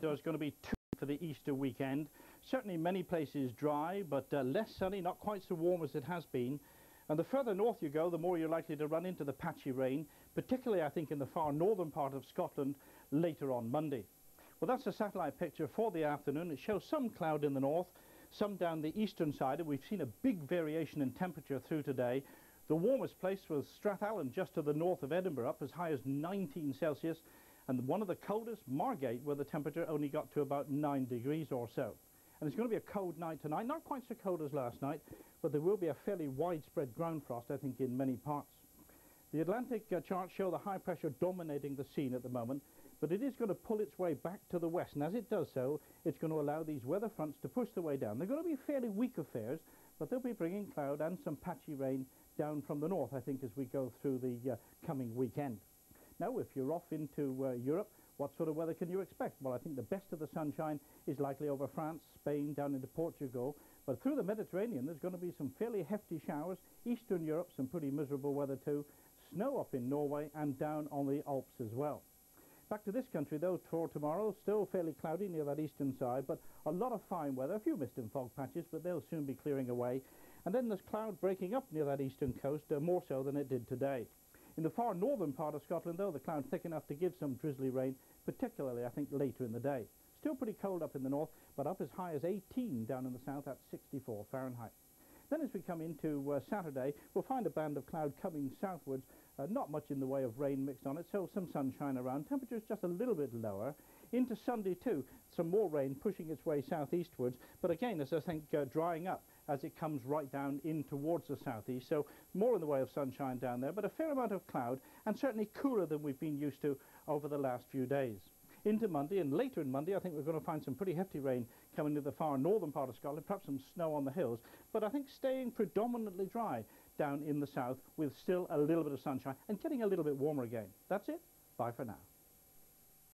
There's going to be two for the Easter weekend. Certainly many places dry, but uh, less sunny, not quite so warm as it has been. And the further north you go, the more you're likely to run into the patchy rain, particularly, I think, in the far northern part of Scotland later on Monday. Well, that's a satellite picture for the afternoon. It shows some cloud in the north, some down the eastern side, and we've seen a big variation in temperature through today. The warmest place was Strathallan, just to the north of Edinburgh, up as high as 19 Celsius, and one of the coldest, Margate, where the temperature only got to about 9 degrees or so. And it's going to be a cold night tonight, not quite so cold as last night, but there will be a fairly widespread ground frost, I think, in many parts. The Atlantic uh, charts show the high pressure dominating the scene at the moment, but it is going to pull its way back to the west, and as it does so, it's going to allow these weather fronts to push their way down. They're going to be fairly weak affairs, but they'll be bringing cloud and some patchy rain down from the north, I think, as we go through the uh, coming weekend. Now, if you're off into uh, Europe, what sort of weather can you expect? Well, I think the best of the sunshine is likely over France, Spain, down into Portugal. But through the Mediterranean, there's going to be some fairly hefty showers. Eastern Europe, some pretty miserable weather too. Snow up in Norway and down on the Alps as well. Back to this country, though, for tomorrow, still fairly cloudy near that eastern side, but a lot of fine weather. A few mist and fog patches, but they'll soon be clearing away. And then there's cloud breaking up near that eastern coast, uh, more so than it did today. In the far northern part of Scotland, though, the cloud thick enough to give some drizzly rain, particularly, I think, later in the day. Still pretty cold up in the north, but up as high as 18 down in the south at 64 Fahrenheit. Then as we come into uh, Saturday, we'll find a band of cloud coming southwards, uh, not much in the way of rain mixed on it, so some sunshine around. Temperatures just a little bit lower. Into Sunday too, some more rain pushing its way southeastwards, but again, as I think, uh, drying up as it comes right down in towards the southeast. So more in the way of sunshine down there, but a fair amount of cloud and certainly cooler than we've been used to over the last few days. Into Monday and later in Monday, I think we're going to find some pretty hefty rain coming to the far northern part of Scotland, perhaps some snow on the hills, but I think staying predominantly dry down in the south with still a little bit of sunshine and getting a little bit warmer again. That's it. Bye for now.